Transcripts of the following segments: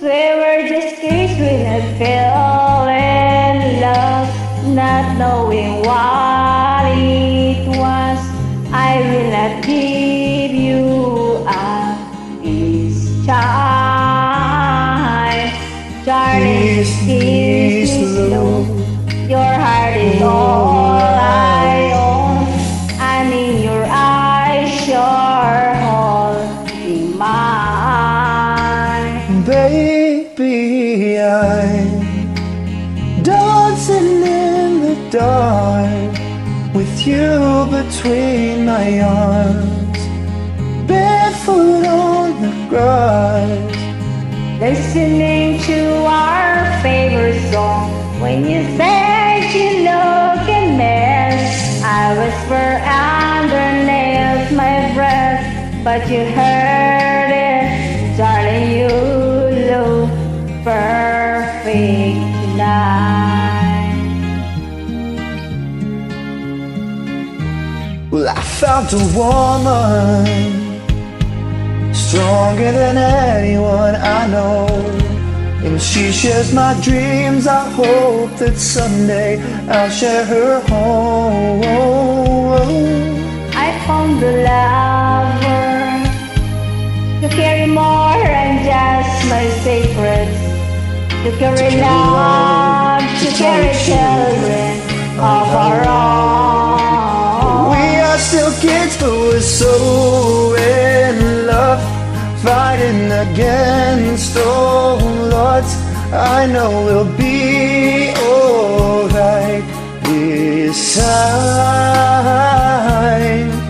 Was were just kids when I fell in love, not knowing what it was. I will not give you up this time. Darling, Kiss kiss slow. Your dark with you between my arms, barefoot on the grass. Listening to our favorite song When you said you look a mess I whisper underneath my breath But you heard Well, I found a woman stronger than anyone I know. And she shares my dreams. I hope that someday I'll share her home. I found the lover To carry more than just my secrets To carry love To carry children of our own still kids, but we're so in love. Fighting against all odds. I know we'll be alright this time.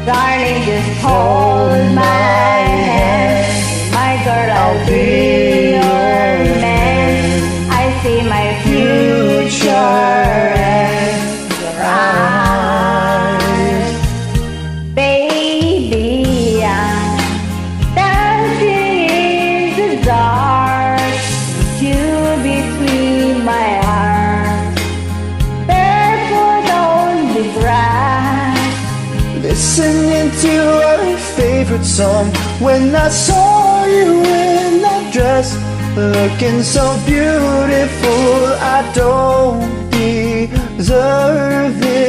Darling, just hold my hand My girl, I'll be Listening to our favorite song when I saw you in that dress, looking so beautiful. I don't deserve this.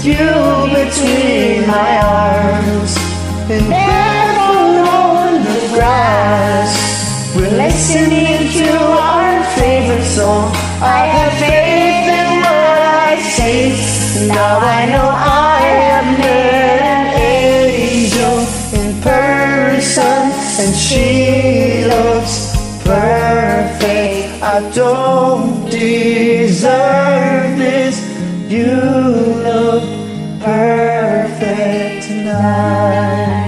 With you between my arms and barefoot on the grass. We're listening to our favorite song. I have faith in I say. Now I know I have met an angel in person, and she looks perfect. I don't deserve this. You perfect tonight.